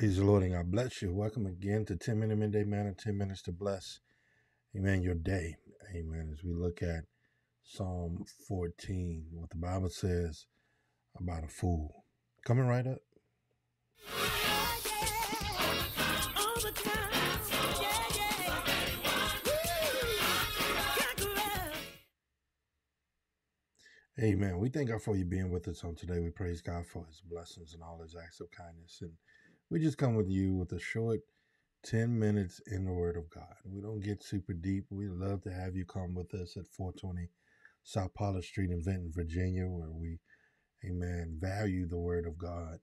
Praise the Lord and God bless you. Welcome again to 10 Minute Midday Manna, 10 minutes to bless, amen, your day. Amen. As we look at Psalm 14, what the Bible says about a fool. Coming right up. Amen. We thank God for you being with us on today. We praise God for his blessings and all his acts of kindness. And we just come with you with a short 10 minutes in the Word of God. We don't get super deep. We love to have you come with us at 420 South Pollard Street in Vinton, Virginia, where we, amen, value the Word of God.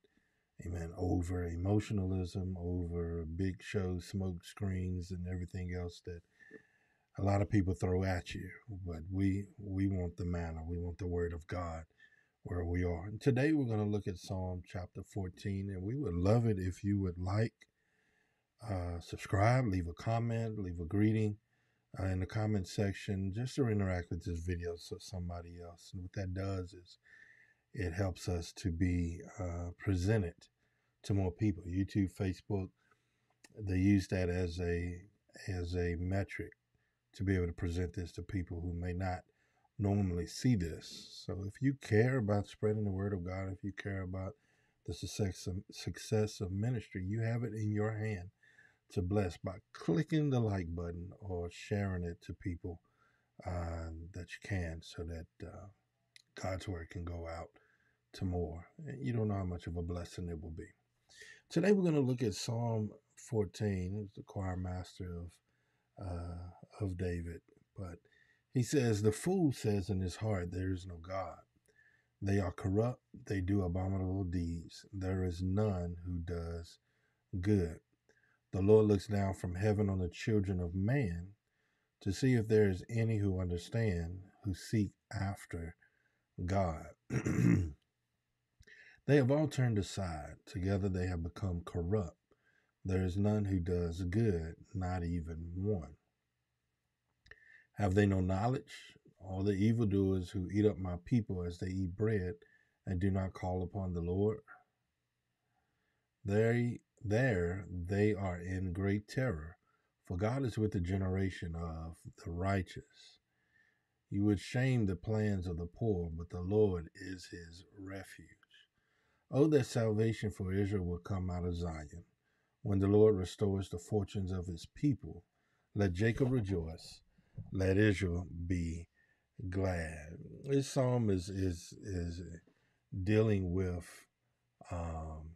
Amen. Over emotionalism, over big shows, smoke screens, and everything else that a lot of people throw at you. But we we want the manna. We want the Word of God where we are. And today we're going to look at Psalm chapter 14, and we would love it if you would like, uh, subscribe, leave a comment, leave a greeting uh, in the comment section, just to interact with this video so somebody else. And what that does is it helps us to be uh, presented to more people. YouTube, Facebook, they use that as a as a metric to be able to present this to people who may not normally see this. So if you care about spreading the word of God, if you care about the success of, success of ministry, you have it in your hand to bless by clicking the like button or sharing it to people uh, that you can so that uh, God's word can go out to more. And you don't know how much of a blessing it will be. Today we're going to look at Psalm 14. The choir master of uh, of David, but he says, The fool says in his heart, There is no God. They are corrupt, they do abominable deeds. There is none who does good. The Lord looks down from heaven on the children of man to see if there is any who understand, who seek after God. they have all turned aside. Together they have become corrupt. There is none who does good, not even one. Have they no knowledge? All the evildoers who eat up my people as they eat bread and do not call upon the Lord. They, there they are in great terror, for God is with the generation of the righteous. You would shame the plans of the poor, but the Lord is his refuge. Oh, that salvation for Israel will come out of Zion. When the Lord restores the fortunes of his people, let Jacob rejoice, let Israel be glad. This psalm is is is dealing with um,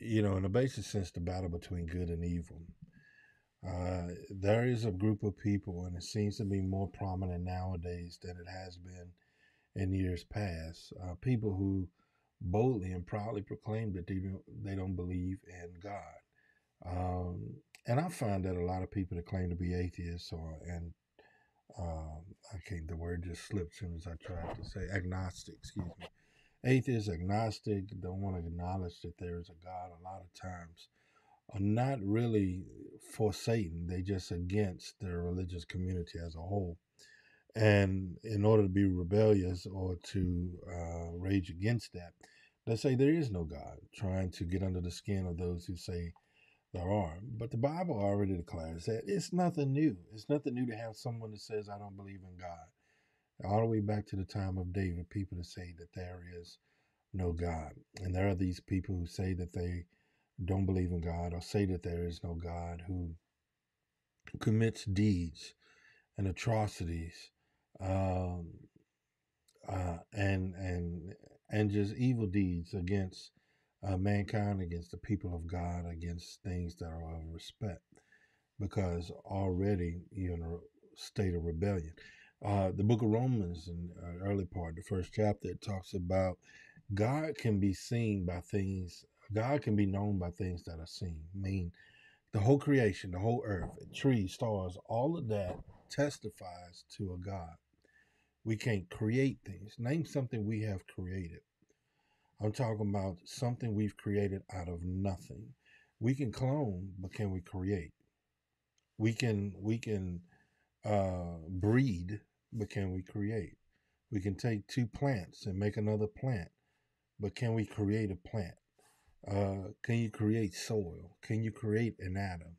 you know, in a basic sense, the battle between good and evil. Uh, there is a group of people, and it seems to be more prominent nowadays than it has been in years past. Uh, people who boldly and proudly proclaim that they don't, they don't believe in God. Um, and I find that a lot of people that claim to be atheists or and um, I can't the word just slipped as soon as I tried to say agnostic, excuse me. Atheists, agnostic, don't want to acknowledge that there is a God a lot of times are not really for Satan. They just against their religious community as a whole. And in order to be rebellious or to uh, rage against that, they say there is no God, trying to get under the skin of those who say there are. But the Bible already declares that it's nothing new. It's nothing new to have someone that says, I don't believe in God. All the way back to the time of David, people that say that there is no God. And there are these people who say that they don't believe in God or say that there is no God who commits deeds and atrocities um, uh, and and and just evil deeds against uh, mankind, against the people of God, against things that are of respect, because already you're in a state of rebellion. Uh, the book of Romans, in uh, early part, the first chapter, it talks about God can be seen by things. God can be known by things that are seen. I mean, the whole creation, the whole earth, trees, stars, all of that testifies to a God. We can't create things. Name something we have created. I'm talking about something we've created out of nothing. We can clone, but can we create? We can we can uh, breed, but can we create? We can take two plants and make another plant, but can we create a plant? Uh, can you create soil? Can you create an atom?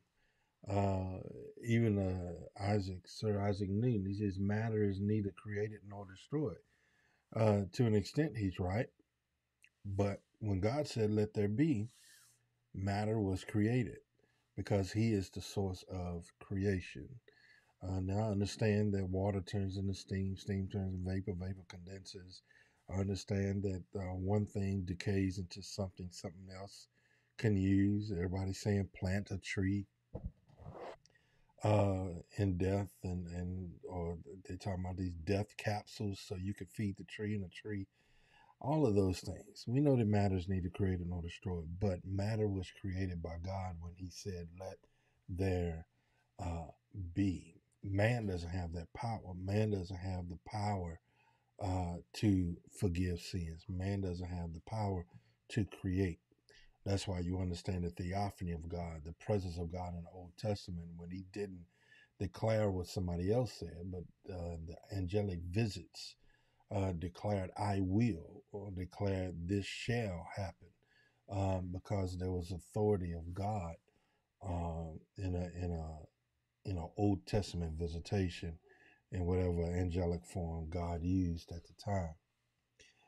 Uh, even uh, Isaac, Sir Isaac Newton, he says matter is neither created nor destroyed. Uh, to an extent, he's right. But when God said, let there be, matter was created because he is the source of creation. Uh, now I understand that water turns into steam, steam turns into vapor, vapor condenses. I understand that uh, one thing decays into something, something else can use. Everybody's saying plant a tree uh, in death, and and or they talking about these death capsules so you could feed the tree and the tree. All of those things. We know that matters neither created nor destroyed, but matter was created by God when He said, "Let there uh, be." Man doesn't have that power. Man doesn't have the power uh, to forgive sins. Man doesn't have the power to create. That's why you understand the theophany of God, the presence of God in the Old Testament, when He didn't declare what somebody else said, but uh, the angelic visits uh, declared, I will, or declared, this shall happen, um, because there was authority of God um, in a in a in an Old Testament visitation in whatever angelic form God used at the time.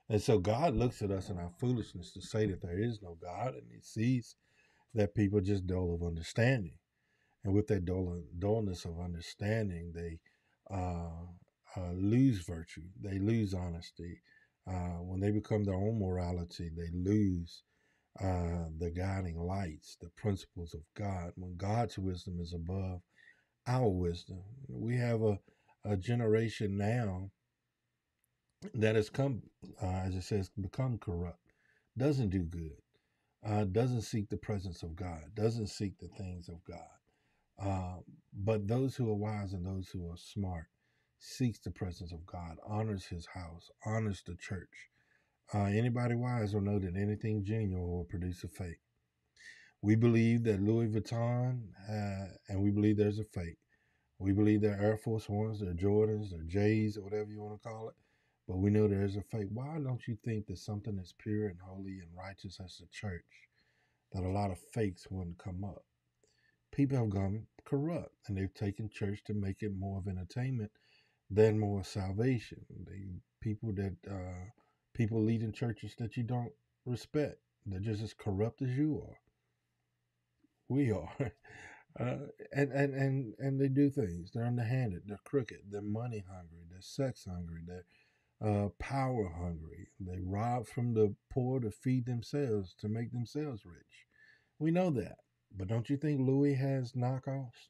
And so God looks at us in our foolishness to say that there is no God, and He sees that people just dull of understanding. And with that dull, dullness of understanding, they uh, uh, lose virtue, they lose honesty. Uh, when they become their own morality, they lose uh, the guiding lights, the principles of God. When God's wisdom is above our wisdom, we have a, a generation now that has come, uh, as it says, become corrupt, doesn't do good, uh, doesn't seek the presence of God, doesn't seek the things of God. But those who are wise and those who are smart seeks the presence of God, honors His house, honors the church. Uh, anybody wise will know that anything genuine will produce a fake. We believe that Louis Vuitton, uh, and we believe there's a fake. We believe they're Air Force Ones, they're Jordans, they're J's, or whatever you want to call it. But we know there's a fake. Why don't you think that something as pure and holy and righteous as the church, that a lot of fakes wouldn't come up? People have gone corrupt and they've taken church to make it more of entertainment than more salvation. They people that uh, people leading churches that you don't respect. They're just as corrupt as you are. We are. Uh, and, and, and, and they do things. They're underhanded. They're crooked. They're money hungry. They're sex hungry. They're uh, power hungry. They rob from the poor to feed themselves, to make themselves rich. We know that. But don't you think Louis has knockoffs?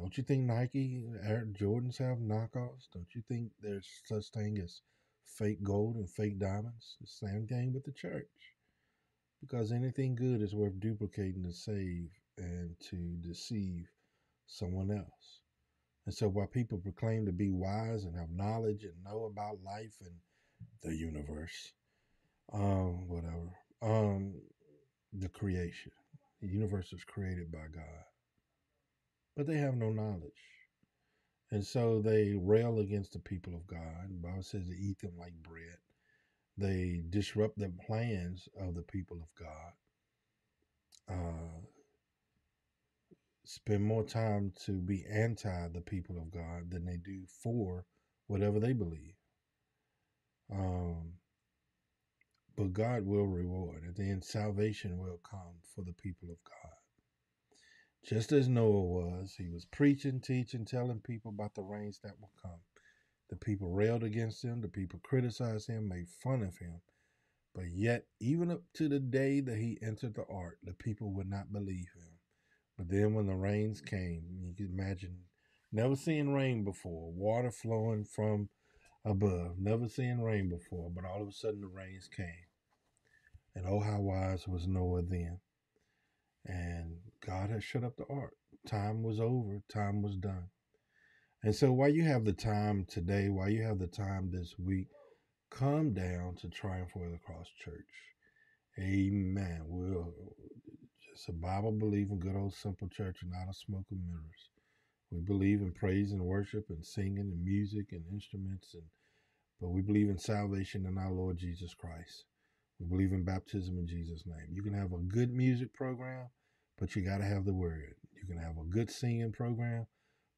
Don't you think Nike, Air Jordans have knockoffs? Don't you think there's such thing as fake gold and fake diamonds? The same thing with the church. Because anything good is worth duplicating to save and to deceive someone else. And so while people proclaim to be wise and have knowledge and know about life and the universe, um, whatever, um, the creation, the universe was created by God, but they have no knowledge. And so they rail against the people of God. The Bible says they eat them like bread. They disrupt the plans of the people of God. Uh, spend more time to be anti the people of God than they do for whatever they believe. Um, but God will reward. At the end, salvation will come for the people of God. Just as Noah was, he was preaching, teaching, telling people about the rains that will come. The people railed against him, the people criticized him, made fun of him. But yet, even up to the day that he entered the ark, the people would not believe him. But then when the rains came, you can imagine never seeing rain before, water flowing from above, never seeing rain before, but all of a sudden the rains came. And oh, how wise was Noah then. And God had shut up the ark. Time was over, time was done. And so while you have the time today, while you have the time this week, come down to Triumph of the Cross Church. Amen. We're it's a Bible believing, good old simple church, not a smoke and mirrors. We believe in praise and worship and singing and music and instruments, and but we believe in salvation in our Lord Jesus Christ. We believe in baptism in Jesus' name. You can have a good music program, but you got to have the word. You can have a good singing program,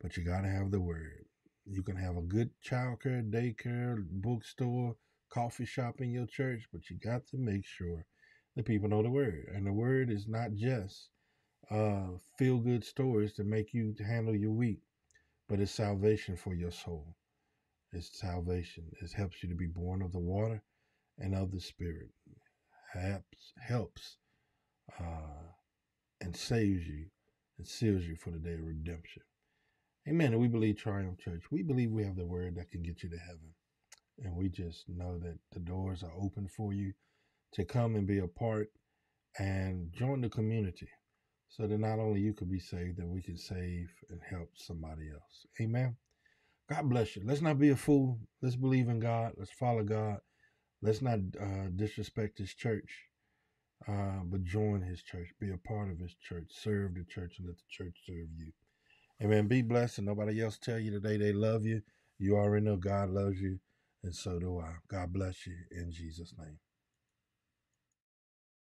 but you got to have the word. You can have a good childcare, daycare, bookstore, coffee shop in your church, but you got to make sure the people know the word. And the word is not just uh, feel good stories to make you handle your week, but it's salvation for your soul. It's salvation. It helps you to be born of the water and of the spirit. Helps helps uh, and saves you and seals you for the day of redemption. Amen. And we believe Triumph Church. We believe we have the word that can get you to heaven. And we just know that the doors are open for you to come and be a part and join the community so that not only you could be saved, that we can save and help somebody else. Amen. God bless you. Let's not be a fool. Let's believe in God. Let's follow God. Let's not uh, disrespect His church, uh, but join His church. Be a part of His church. Serve the church and let the church serve you. Amen. Be blessed and nobody else tell you today they love you. You already know God loves you, and so do I. God bless you in Jesus' name.